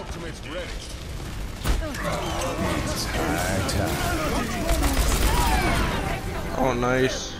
ultimate's ready. Uh, oh, nice.